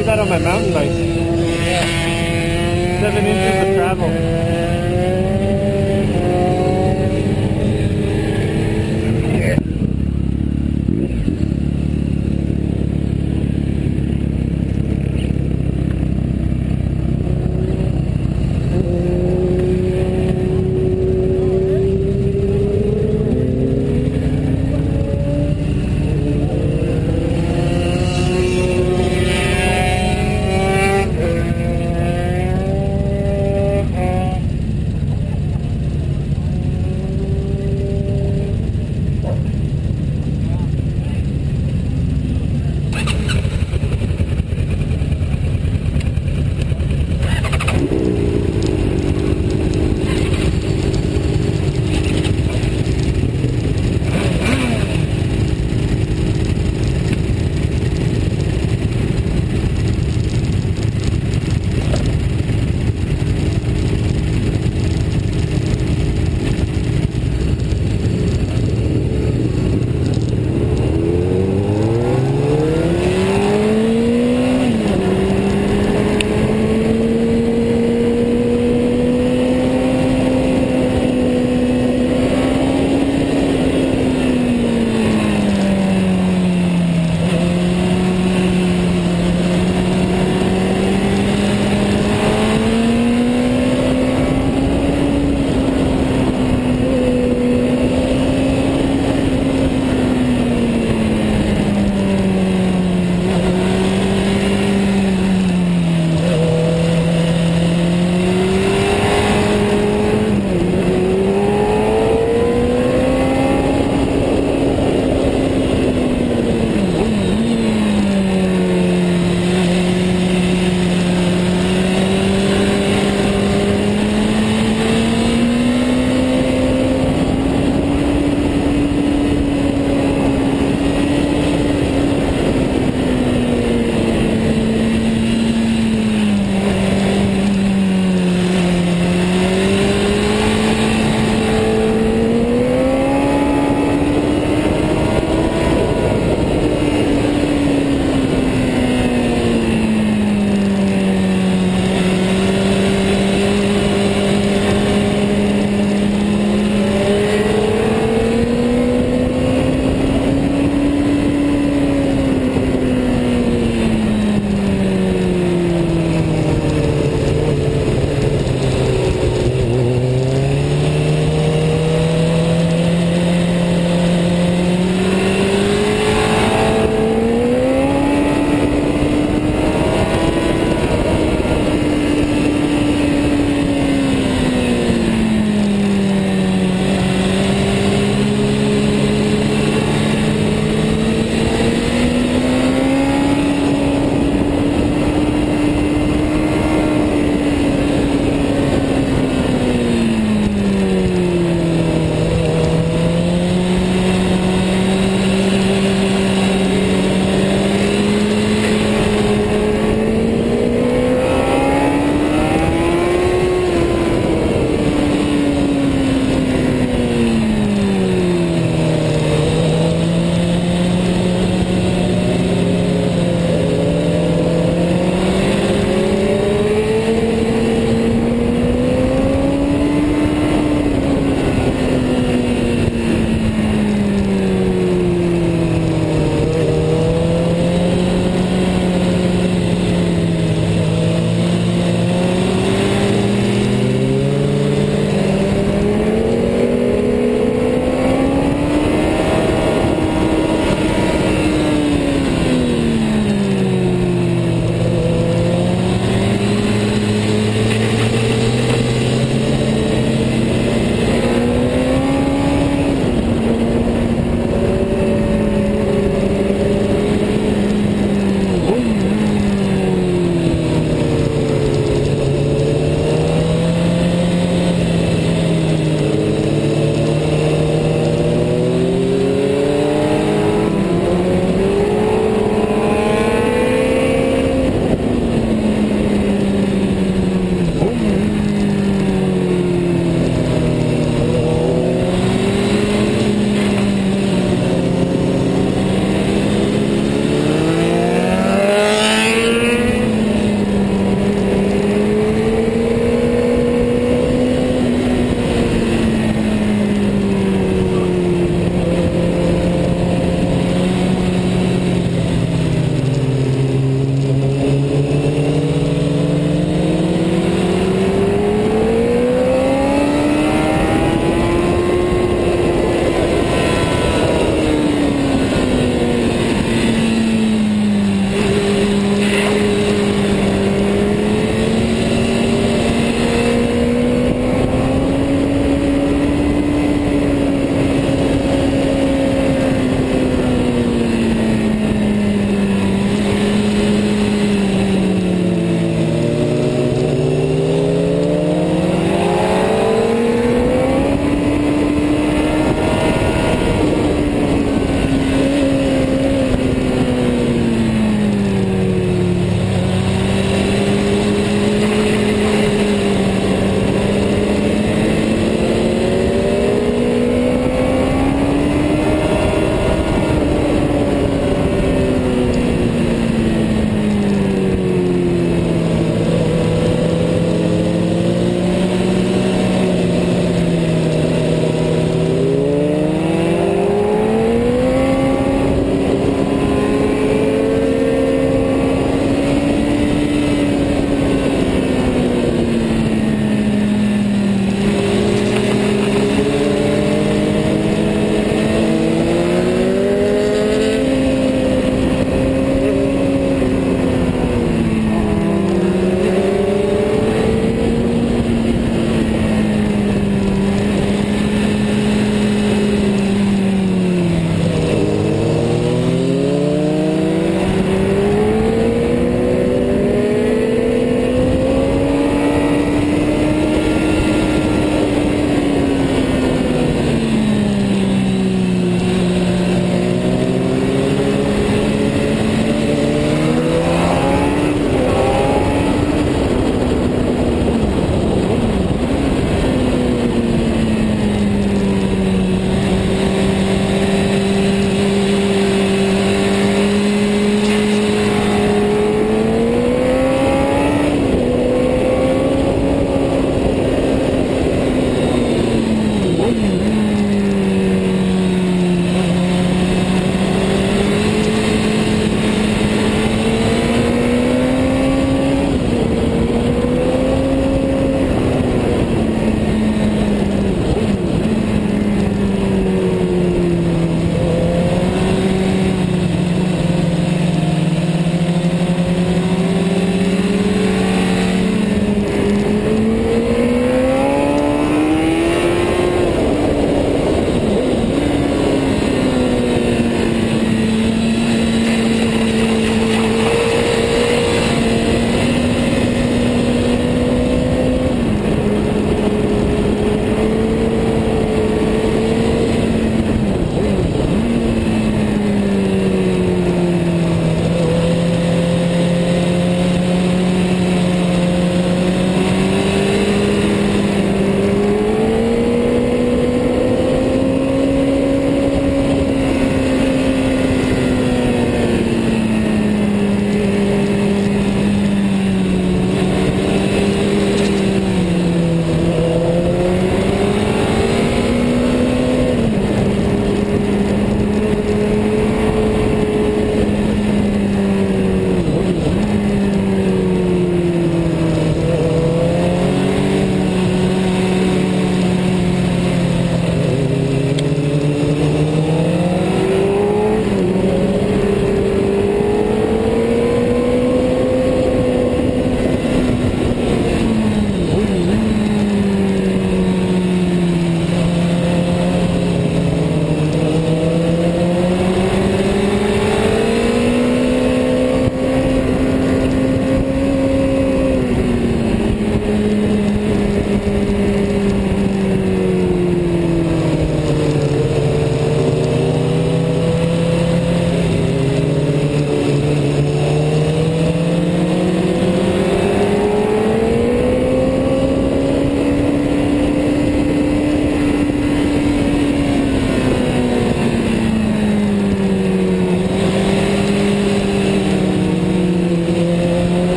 do that on my mountain bike. Seven inches of travel.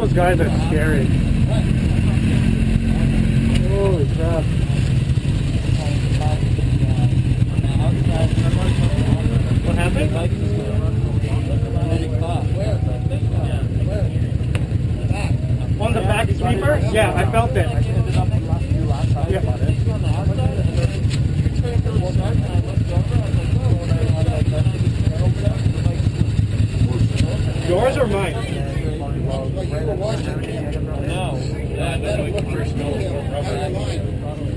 Those guys are scary. Holy crap. What happened? On the back sweeper? Yeah, I felt it. Yours or mine?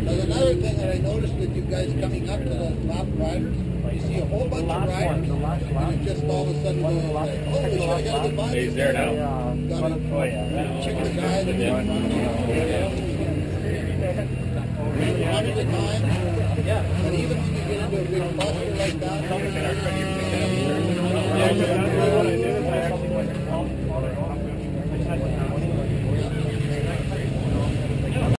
There's another thing that I noticed with you guys coming up to riders, you see a whole bunch of riders, and just all of a sudden. He's there now. Oh yeah. Even when you get into a big cluster like that,